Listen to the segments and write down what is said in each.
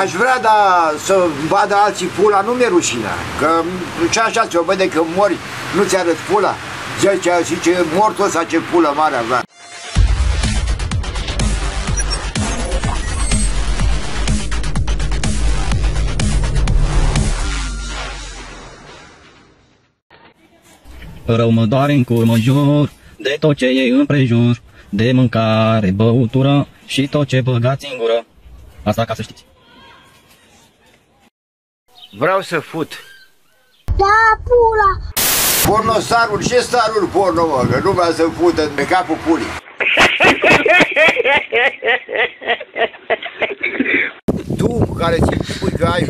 Aș vrea, dar să vadă alții pula, nu mi-e rușine. Că ce așa ți-o vede că mori, nu ți arăt pula. Zice, zice, mortul ăsta ce pulă mare avea. Rău mă doare în cur, mă jur, de tot ce e împrejur, de mâncare, băutură și tot ce băgați în gură. Asta ca să știți. Vreau să fut. Da, pula! Pornostarul, ce starul porno, mă, că nu vrea să fută pe capul pulii. Tu care ți spui că ai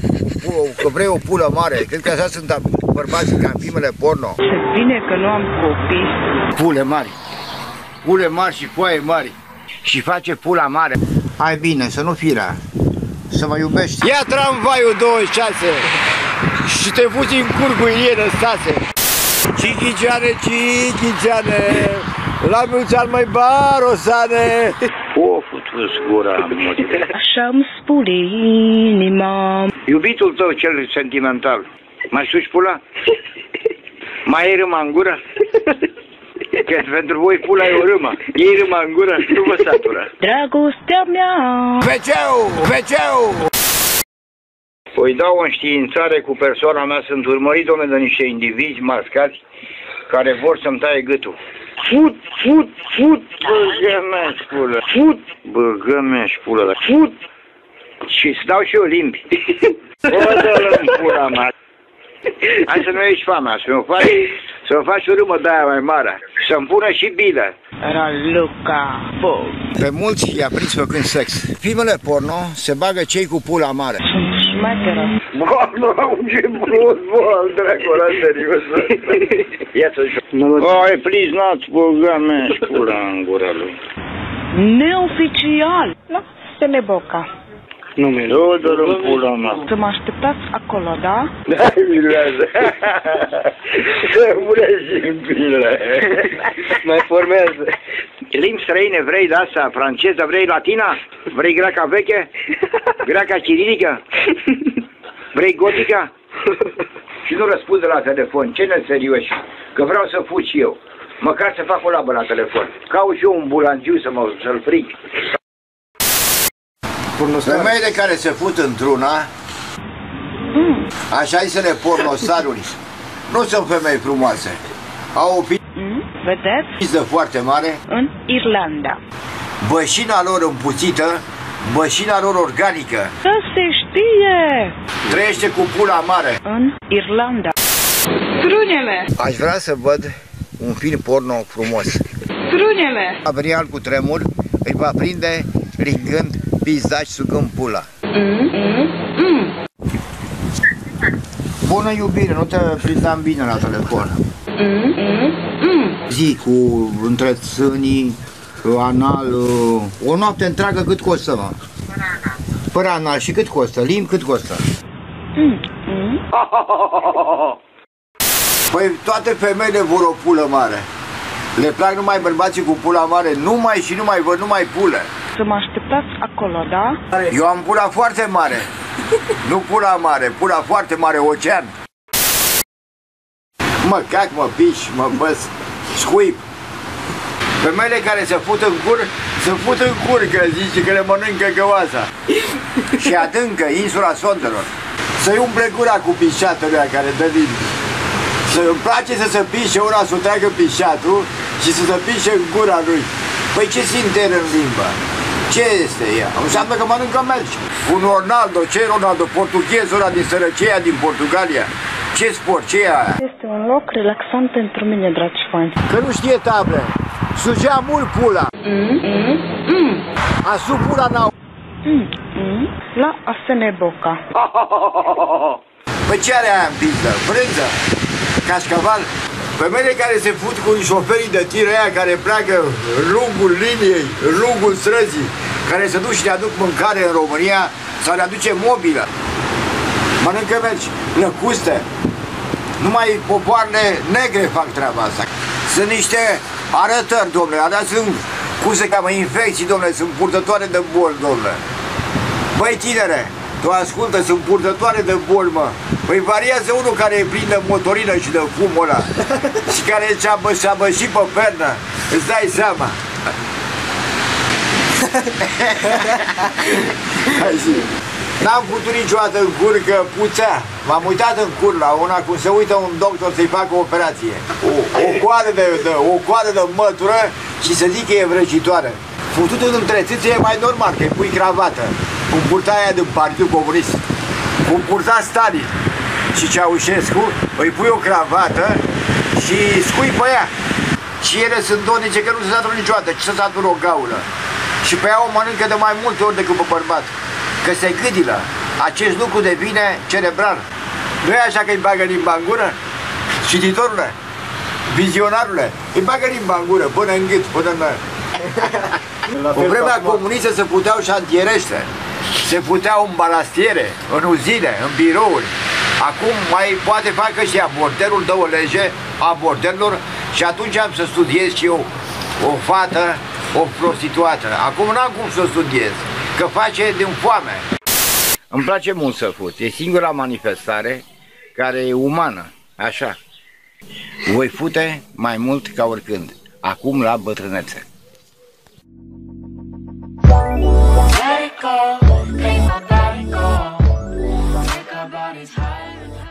că vrei o pulă mare, cred că așa sunt bărbații ca în filmele porno. Bine că nu am copii. Pule mari. Pule mari și foaie mari. Și face pula mare. Hai bine, să nu fii rea. Să mă iubești. Ia tramvaiul 26 și te fuzi în cur cu Ilie Năstase. Cichiceane, cichiceane, la mulți ani mai barosane. O, futus gura, Așa îmi spune inima. Iubitul tău cel sentimental, mai suci pula? Mai ai râma în gură? Că pentru voi pula e o râmă. Ei râma în gură, nu vă satură. Dragostea mea. Veceu, veceu! Păi dau o înștiințare cu persoana mea, sunt urmărit, domnule, de niște indivizi mascați care vor să-mi taie gâtul. Fut, fut, fut, băgă mea pulă. Fut, băgă mea pulă. Fut. Și îți dau și eu limbi. O, dă-l în pula mea. Hai să nu ești fama, să mă faci, să mă faci o râmă de aia mai mare. Să-mi pună și bilă. Raluca, Bob. Pe mulți i-a prins făcând sex. Filmele porno se bagă cei cu pula mare. Sunt șmecheră. Bă, nu, ce brut, bă, dracu, ăla serios. Ia să joc. Oi, please not, băga mea și pula în gura lui. Neoficial. La Seneboca. Numele. Du, dă în pula mea. Să mă așteptați acolo, da? Da, miluează. Să și în pile. Mai formează. Limbi străine vrei de asta? Franceză vrei latina? Vrei greaca veche? Greaca cirilică? Vrei gotica? Și nu răspunde la telefon. Ce neserios? Că vreau să fut și eu. Măcar să fac o labă la telefon. Caut și eu un bulangiu să mă, să-l fric. Femeile care se fut într-una, așa le pornostaruri, nu sunt femei frumoase. Au o Mm? Vedeți? piză foarte mare, În Irlanda. bășina lor împuțită, bășina lor organică, Să se știe! trăiește cu pula mare. În Irlanda. Strunele! Aș vrea să văd un film porno frumos. Strunele! Gabriel cu tremur îi va prinde ringând pizdaci sugând pula. Mm, mm, mm. Bună iubire, nu te prindeam bine la telefon. Mm, mm, mm. Zi cu întrețânii, anal, o noapte întreagă cât costă, mă? Fără anal și cât costă? Limbi cât costă? Mm, mm. Păi toate femeile vor o pulă mare. Le plac numai bărbații cu pula mare, numai și numai văd numai pule. Să mă așteptați acolo, da? Eu am pula foarte mare. Nu pula mare, pula foarte mare, ocean. Mă cac, mă piși, mă băs, scuip. Femeile care se fut în cur, se fut în cur, că zice că le mănâncă găoasa. Și adâncă insula sondelor. Să-i umple gura cu pișatul ăla care dă din... Să îmi place să se pișe una să treacă pișatul și să se pișe în gura lui. Păi ce simt el în limbă? Ce este ea? Înseamnă că mănâncă melci. Un Ronaldo, ce Ronaldo? Portughezul ăla din sărăcia din Portugalia. Ce sport? Ce e aia? Este un loc relaxant pentru mine, dragi fani. Că nu știe table. Sugea mult pula. Mm, mm, mm. A sub pula n-au. Mm, mm. La Aseneboca. Păi ce are aia în pizdă? Brânză? Cașcaval? Femeile care se fut cu șoferii de tir aia care pleacă în lungul liniei, în lungul străzii, care se duc și ne aduc mâncare în România sau ne aduce mobilă. Mănâncă mergi, lăcuste. Numai popoarele negre fac treaba asta. Sunt niște arătări, domnule, alea sunt, cum se cheamă, infecții, domnule, sunt purtătoare de boli, domnule. Băi, tinere, Tu ascultă, sunt purtătoare de boli, mă. Păi variază unul care e plin de motorină și de fumul ăla și care ți-a bă, și-a bășit pe pernă. Îți dai seama. Hai zi. N-am putut niciodată în cur că puțea. M-am uitat în cur la una cum se uită un doctor să-i facă o operație. O, o, coadă de, de, o coadă de mătură și să zic că e vrăjitoare. Fututul între țâțe e mai normal, că îi pui cravată. Cum purta aia din Partidul Comunist. Cum purta Stalin și Ceaușescu, îi pui o cravată și scui pe ea. Și ele sunt donice că nu se satură niciodată, ci se satură o gaulă. Și pe ea o mănâncă de mai multe ori decât pe bărbat. Că se gâdilă. Acest lucru devine cerebral. Nu e așa că îi bagă limba în gură? Cititorule, vizionarule, îi bagă limba în gură, până în gât, până în... În vremea comunistă se puteau șantierește, se puteau în balastiere, în uzine, în birouri. Acum mai poate facă și aborderul, dă o lege a aborderilor și atunci am să studiez și eu o fată, o prostituată. Acum n-am cum să studiez, că face din foame. Îmi place mult să fut. E singura manifestare care e umană, așa. Voi fute mai mult ca oricând, acum la bătrânețe. Let it go, make my body go. Take our bodies higher.